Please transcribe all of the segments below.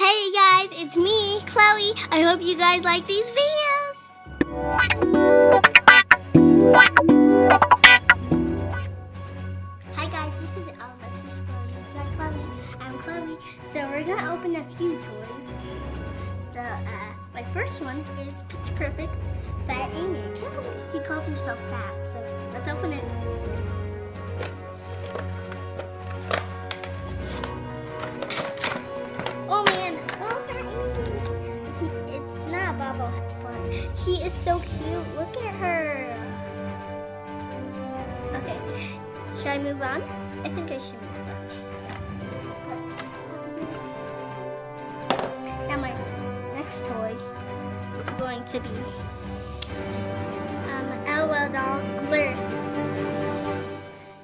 Hey guys, it's me, Chloe. I hope you guys like these videos. Hi guys, this is Alexis Chloe. It's right, Chloe. I'm Chloe. So we're gonna open a few toys. So uh, my first one is Pitch Perfect Fat Amy. I can't believe she calls herself fat. So let's open it. Should I move on? I think I should move on. Now my next toy is going to be um, doll glitter series.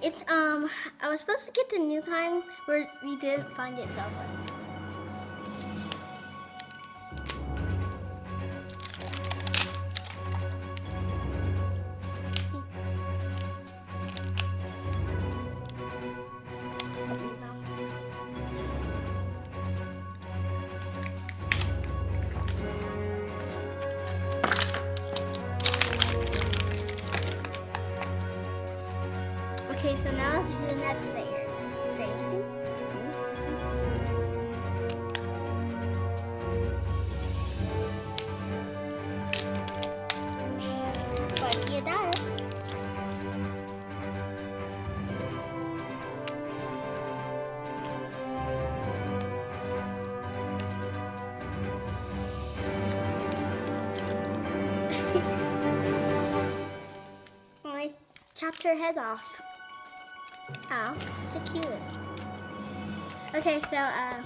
It's um I was supposed to get the new kind, but we didn't find it somewhere. Okay, so now let's do the next layer. Say anything? Chopped her head off. Oh, the cutest. Okay, so, uh,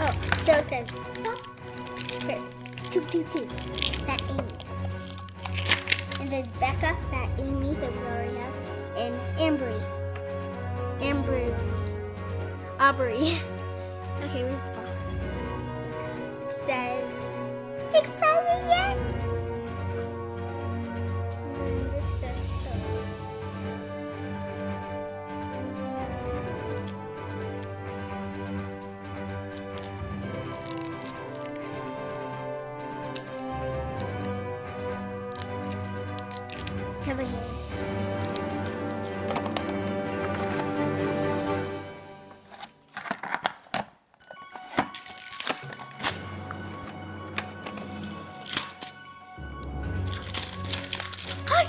oh, so it says, oh, here, two, two, two, Fat Amy. And then Becca, Fat Amy, already have, and Ambry. Ambry. Aubrey. okay, where's the box? It says, You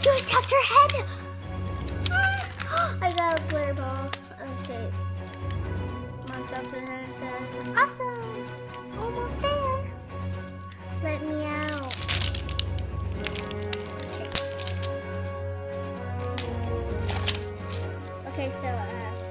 just tapped her head. I got a glitter ball. Okay. Mom head and said, "Awesome, almost there. Let me out." So uh.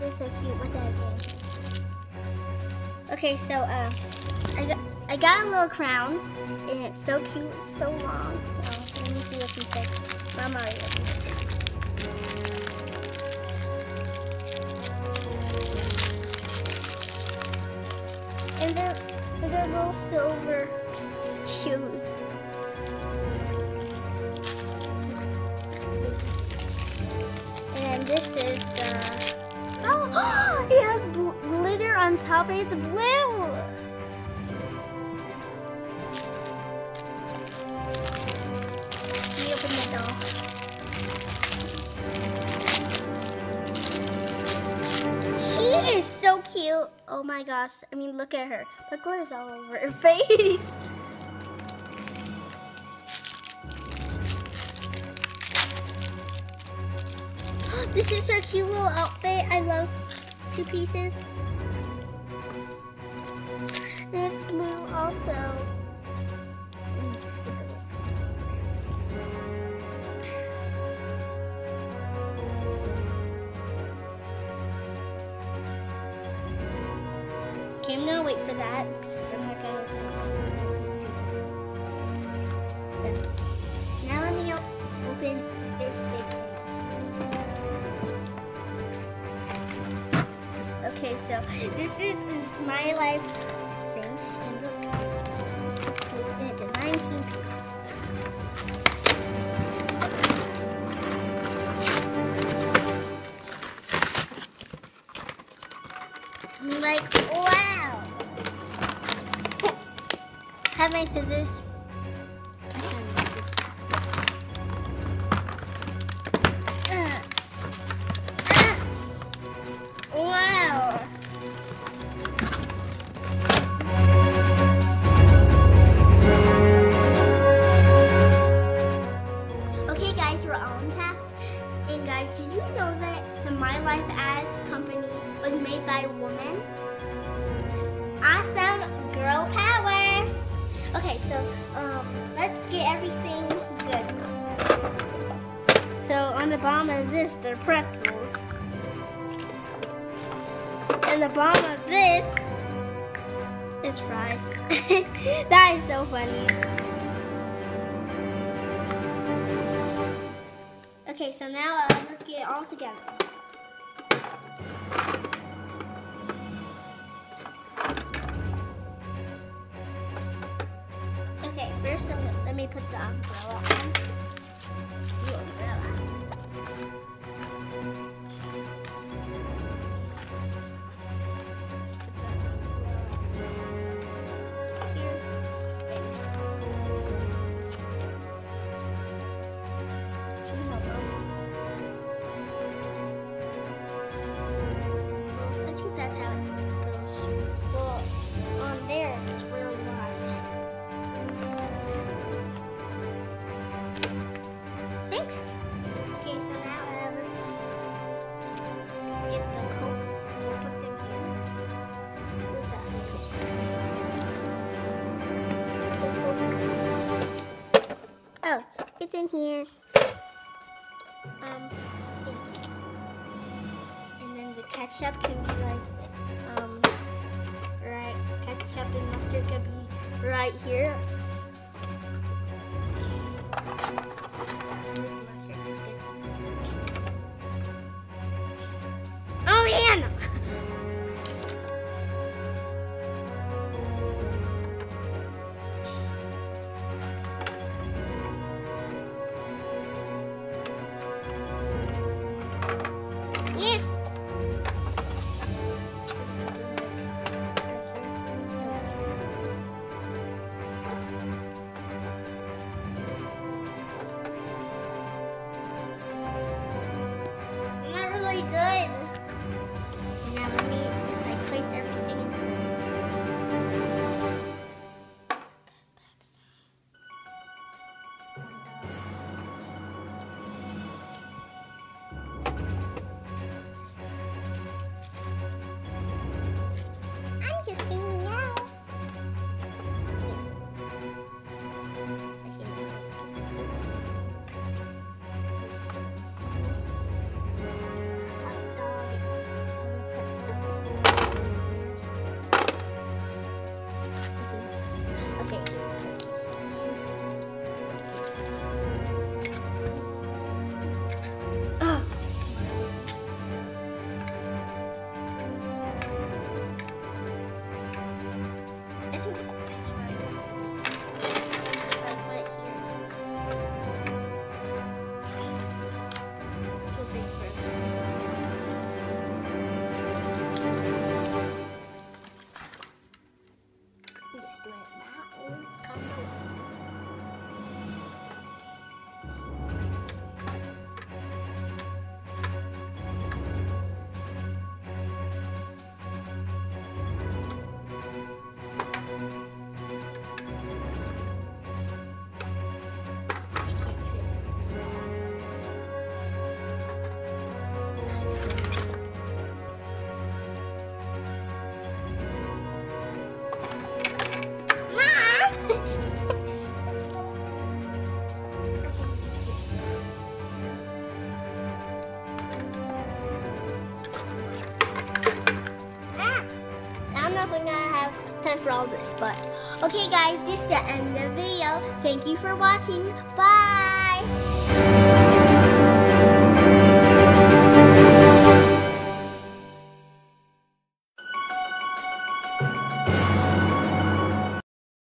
Crowns are so cute. What did I do? Okay, so uh, I got I got a little crown, and it's so cute, it's so long. Oh, let me see what he says. Mama. And they're, they're little silver shoes. Top it's blue. She is so cute. Oh my gosh. I mean, look at her. The glitter's all over her face. This is her cute little outfit. I love two pieces. There's blue also. Okay, I'm gonna wait for that I'm not gonna. So now let me open this big. Okay, so this is my life woman? Awesome girl power. Okay, so um, let's get everything good. So on the bottom of this, they're pretzels. And the bottom of this is fries. that is so funny. Okay, so now uh, let's get it all together. Let it's in here. Um. And then the ketchup can be like, um, right, ketchup and mustard could be right here. Time for all this. But okay, guys, this is the end of the video. Thank you for watching. Bye.